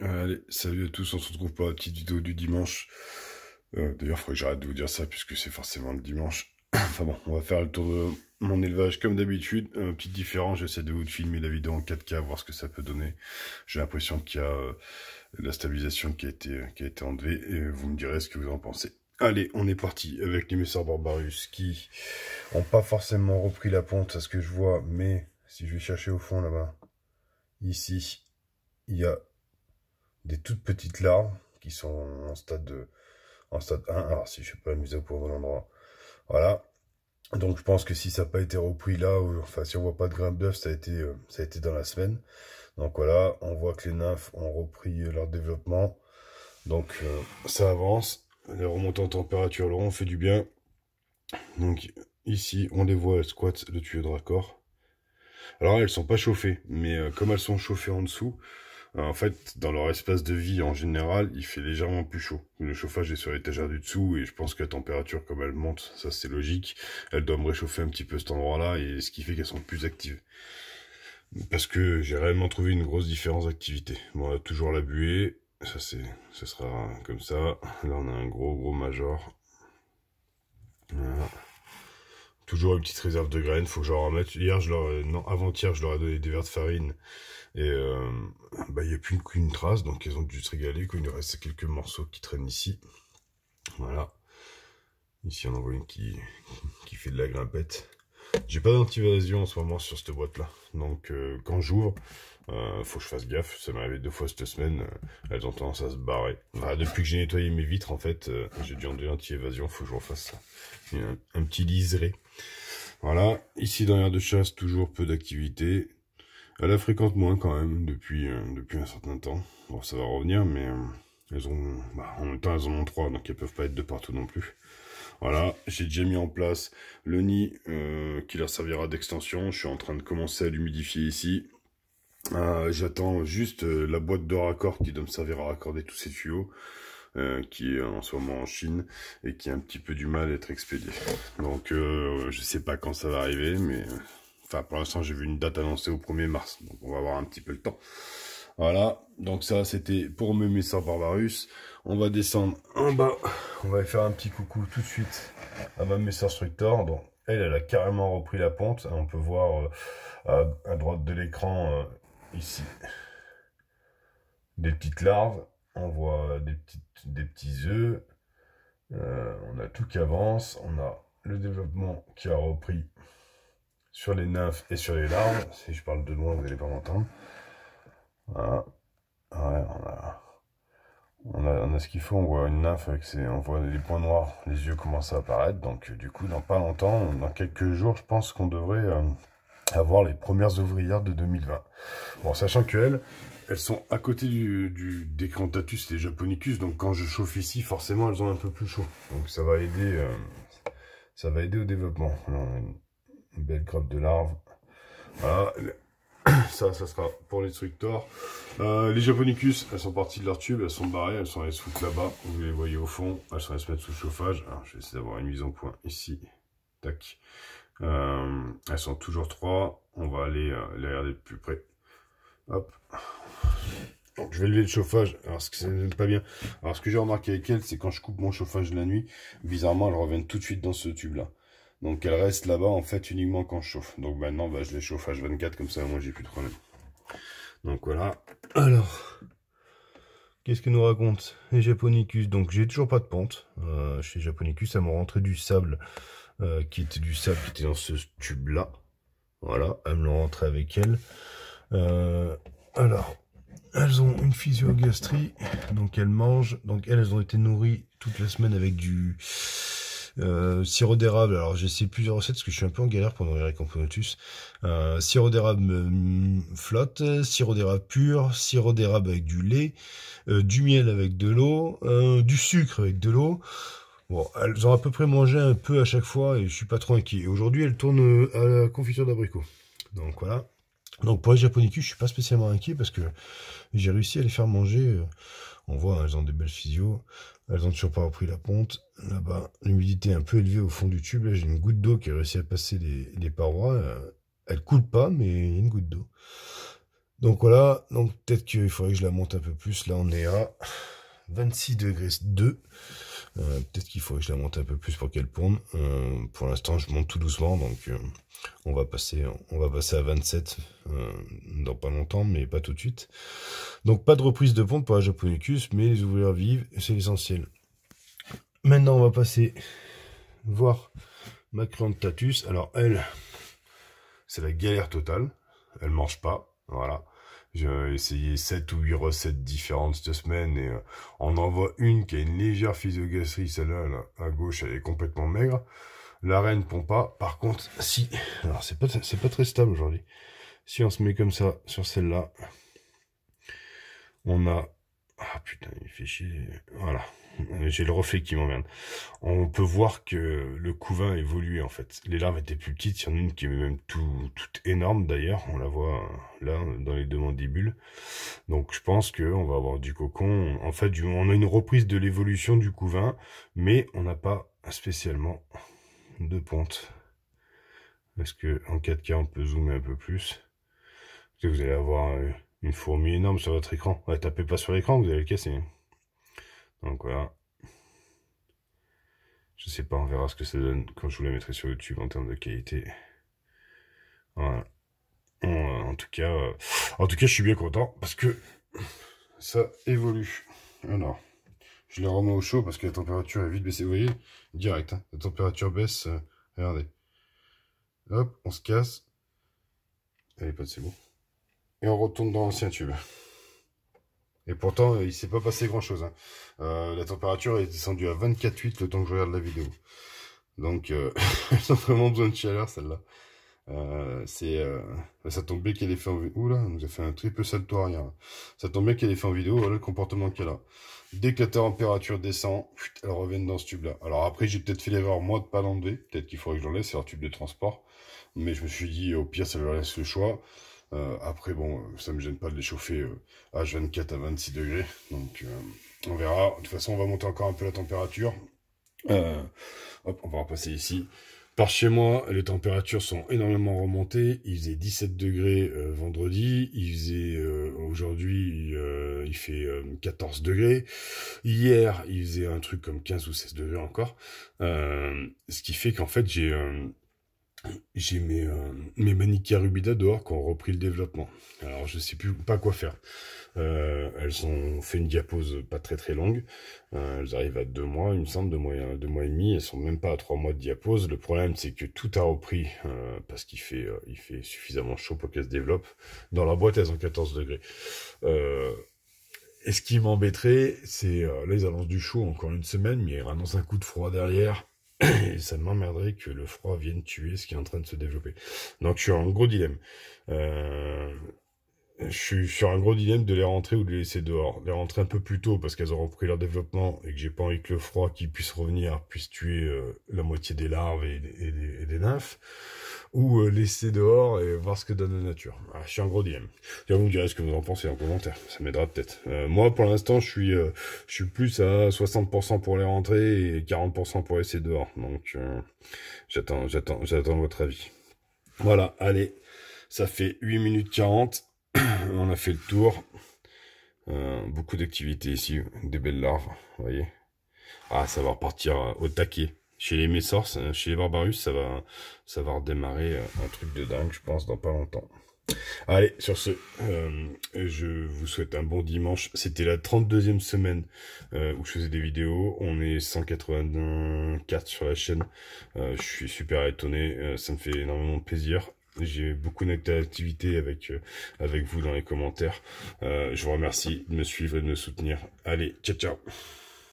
Allez, salut à tous, on se retrouve pour la petite vidéo du dimanche. Euh, D'ailleurs, il faudrait que j'arrête de vous dire ça puisque c'est forcément le dimanche. enfin bon, on va faire le tour de mon élevage comme d'habitude. Un petit différent, j'essaie de vous filmer la vidéo en 4K, voir ce que ça peut donner. J'ai l'impression qu'il y a euh, la stabilisation qui a, été, qui a été enlevée et vous me direz ce que vous en pensez. Allez, on est parti avec les Messeurs Barbarus qui ont pas forcément repris la ponte à ce que je vois, mais si je vais chercher au fond là-bas, ici, il y a des toutes petites larves qui sont en stade de, en stade 1. Alors si je fais pas la mise au point de. Voilà. Donc je pense que si ça n'a pas été repris là, enfin si on voit pas de grain d'œuf, ça a été euh, ça a été dans la semaine. Donc voilà, on voit que les nymphes ont repris leur développement. Donc euh, ça avance. Les remontées en température leur ont fait du bien. Donc ici, on les voit, elles squattent le tuyau de raccord. Alors elles sont pas chauffées, mais euh, comme elles sont chauffées en dessous, en fait, dans leur espace de vie en général, il fait légèrement plus chaud. Le chauffage est sur l'étagère du dessous et je pense que la température, comme elle monte, ça c'est logique, elle doit me réchauffer un petit peu cet endroit-là et ce qui fait qu'elles sont plus actives. Parce que j'ai réellement trouvé une grosse différence d'activité. Bon, on a toujours la buée, ça c'est, ça sera comme ça. Là on a un gros gros major. Voilà. Toujours une petite réserve de graines, faut que je leur remette. Hier, je leur, non, avant-hier, je leur ai donné des verres de farine. Et euh, bah, il n'y a plus qu'une trace, donc elles ont dû se régaler. Il reste quelques morceaux qui traînent ici. Voilà. Ici, on en voit une qui, qui fait de la grimpette. J'ai pas d'antivasion en ce moment sur cette boîte-là. Donc, euh, quand j'ouvre, euh, faut que je fasse gaffe. Ça m'est arrivé deux fois cette semaine. Euh, elles ont tendance à se barrer. depuis que j'ai nettoyé mes vitres, en fait, euh, j'ai dû enlever l'anti-évasion. Faut que je refasse. Un, petit liseré. Voilà. Ici, dans l'air de chasse, toujours peu d'activité. Elle la fréquente moins quand même depuis, depuis un certain temps. Bon, ça va revenir, mais elles ont, bah, en même temps, elles en ont trois, donc elles peuvent pas être de partout non plus. Voilà, j'ai déjà mis en place le nid qui leur servira d'extension. Je suis en train de commencer à l'humidifier ici. Euh, J'attends juste euh, la boîte de raccord qui doit me servir à raccorder tous ces tuyaux. Euh, qui est en ce moment en Chine et qui a un petit peu du mal à être expédié. Donc euh, je sais pas quand ça va arriver, mais enfin pour l'instant j'ai vu une date annoncée au 1er mars, donc on va avoir un petit peu le temps. Voilà, donc ça c'était pour mes messeurs Barbarus. On va descendre en bas, on va faire un petit coucou tout de suite à ma messeur Structor. Donc elle, elle a carrément repris la ponte. On peut voir euh, à, à, droite de l'écran euh, ici des petites larves. On voit des, petits œufs. Euh, on a tout qui avance. On a le développement qui a repris sur les nymphes et sur les larves. Si je parle de loin, vous n'allez pas m'entendre. Ouais, on a, on a, on ce qu'il faut. On voit une nymphe avec ses, on voit les points noirs. Les yeux commencent à apparaître. Donc, du coup, dans pas longtemps, dans quelques jours, je pense qu'on devrait euh, avoir les premières ouvrières de 2020. Bon, sachant qu'elles, elles sont à côté du, du Decrantatus et des Japonicus. Donc, quand je chauffe ici, forcément, elles ont un peu plus chaud. Donc, ça va aider, euh, ça va aider au développement. Une, belle grappe de larves. Voilà ça, ça sera pour les Structor. Euh, les Japonicus, elles sont parties de leur tube, elles sont barrées, elles sont allées se foutre là-bas. Vous les voyez au fond, elles sont allées se mettre sous chauffage. Alors, je vais essayer d'avoir une mise en point ici. Tac. Euh, elles sont toujours trois. On va aller euh, les regarder de plus près. Hop. Je vais lever le chauffage. Alors, ce que c'est pas bien. Alors, ce que j'ai remarqué avec elles, c'est quand je coupe mon chauffage la nuit, bizarrement, elles reviennent tout de suite dans ce tube-là. Donc elle reste là-bas en fait uniquement quand je chauffe. Donc maintenant bah, je les chauffe H24 comme ça moi j'ai plus de problème. Donc voilà. Alors, qu'est-ce que nous raconte les Japonicus? Donc j'ai toujours pas de pente. Euh, chez Japonicus, ça m'a rentré du sable euh, qui était du sable qui était dans ce tube là. Voilà, elles me l'ont rentré avec elles. Euh, alors, elles ont une physiogastrie, donc elles mangent. Donc elles, elles ont été nourries toute la semaine avec du euh, sirop d'érable, alors j'essaie plusieurs recettes parce que je suis un peu en galère pour nourrir les Camponotus. Euh, sirop d'érable euh, flotte, sirop d'érable pur, sirop d'érable avec du lait, euh, du miel avec de l'eau, euh, du sucre avec de l'eau. Bon, elles ont à peu près mangé un peu à chaque fois et je suis pas trop inquiet. Aujourd'hui, elles tournent à la confiture d'abricot. Donc voilà. Donc pour les japonicus, je suis pas spécialement inquiet parce que j'ai réussi à les faire manger. On voit, elles ont des belles physios. Elles ont toujours pas repris la ponte. Là-bas, l'humidité est un peu élevée au fond du tube. Là, j'ai une goutte d'eau qui a réussi à passer les, parois. Elle coule pas, mais il y a une goutte d'eau. Donc voilà, donc peut-être qu'il faudrait que je la monte un peu plus. Là, on est à 26 degrés 2. Euh, peut-être qu'il faudrait que je la monte un peu plus pour qu'elle pompe. Euh, pour l'instant, je monte tout doucement, donc euh, on va passer, on va passer à 27 dans pas longtemps, mais pas tout de suite. Donc pas de reprise de pompe pour la Japonicus, mais les ouvrières vives, c'est l'essentiel. Maintenant, on va passer voir ma Tatus. Alors elle, c'est la galère totale. Elle mange pas, voilà. J'ai essayé 7 ou 8 recettes différentes cette semaine et euh, on en voit une qui a une légère physiogastrie, celle-là, à gauche, elle est complètement maigre. La reine pond pas. Par contre, si, alors c'est pas, c'est pas très stable aujourd'hui. Si on se met comme ça sur celle-là, on a, ah putain, il fait chier, voilà, j'ai le reflet qui m'emmerde. On peut voir que le couvain a en fait. Les larves étaient plus petites, il y en a une qui est même tout, toute énorme d'ailleurs, on la voit là dans les deux mandibules. Donc je pense qu'on va avoir du cocon. En fait, on a une reprise de l'évolution du couvain, mais on n'a pas spécialement de ponte. Est-ce que en 4K on peut zoomer un peu plus Vous allez avoir euh, une fourmi énorme sur votre écran. Tapez pas sur l'écran, vous allez le casser. Donc voilà. Je sais pas, on verra ce que ça donne quand je vous la mettrai sur YouTube en termes de qualité. Voilà. En tout cas, euh, en tout cas, je suis bien content parce que ça évolue. Alors, je le remets au chaud parce que la température est vite baissée. Vous voyez, direct, hein. la température baisse. Euh, regardez. Hop, on se casse. Allez, pas de c'est bon. Et on retourne dans l'ancien tube. Et pourtant, il s'est pas passé grand chose. Hein. Euh, la température est descendue à 24,8 le temps que je regarde la vidéo. Donc, euh, vraiment besoin de chaleur, celle-là. Euh, c'est, euh, ça tombe bien qu'elle est fait en vidéo. Oula, nous a fait un triple salto arrière. Ça tombe bien qu'elle est fait en vidéo. Voilà le comportement qu'elle a. Dès que la température descend, elle revient dans ce tube-là. Alors après, j'ai peut-être fait l'erreur, moi, de pas l'enlever. Peut-être qu'il faudrait que je l'enlève, c'est leur tube de transport. Mais je me suis dit, au pire, ça leur laisse le choix. Euh, après, bon, ça me gêne pas de les chauffer H24 à 26 degrés. Donc, euh, on verra. De toute façon, on va monter encore un peu la température. Euh, hop, on va repasser ici. Par chez moi, les températures sont énormément remontées. Il faisait 17 degrés vendredi. Il faisait aujourd'hui, il fait 14 degrés. Hier, il faisait un truc comme 15 ou 16 degrés encore. ce qui fait qu'en fait, j'ai j'ai mes, euh, mes rubida dehors qui ont repris le développement. Alors je sais plus pas quoi faire. Euh, elles ont fait une diapose pas très très longue. Euh, elles arrivent à deux mois, il me semble, deux mois, deux mois et demi. Elles sont même pas à trois mois de diapose. Le problème c'est que tout a repris euh, parce qu'il fait, euh, fait suffisamment chaud pour qu'elles se développent. Dans la boîte elles ont 14 degrés. et ce qui m'embêterait, c'est là ils annoncent du chaud encore une semaine, mais ils annoncent un coup de froid derrière. Et ça m'emmerderait que le froid vienne tuer ce qui est en train de se développer. Donc je suis en gros dilemme. Euh, je suis sur un gros dilemme de les rentrer ou de les laisser dehors. Les rentrer un peu plus tôt parce qu'elles auront pris leur développement et que j'ai pas envie que le froid qui puisse revenir puisse tuer euh, la moitié des larves et, des nymphes. Ou euh, laisser dehors et voir ce que donne la nature. Ah, je suis en gros dilemme. vous me direz ce que vous en pensez en commentaire. Ça m'aidera peut-être. Euh, moi, pour l'instant, je suis, je suis plus à 60% pour les rentrer et 40% pour laisser dehors. Donc, j'attends, j'attends, j'attends votre avis. Voilà, allez. Ça fait 8 minutes 40. on a fait le tour. Euh, beaucoup d'activités ici, des belles larves, vous voyez. Ah, ça va repartir euh, au taquet. Chez les Messors, euh, chez les Barbarus, ça va, ça va redémarrer un truc de dingue, je pense, dans pas longtemps. Allez, sur ce, je vous souhaite un bon dimanche. C'était la 32e semaine où je faisais des vidéos. On est 184 sur la chaîne. je suis super étonné. ça me fait énormément de plaisir. J'ai beaucoup d'activités avec, euh, avec vous dans les commentaires. Euh, je vous remercie de me suivre et de me soutenir. Allez, ciao ciao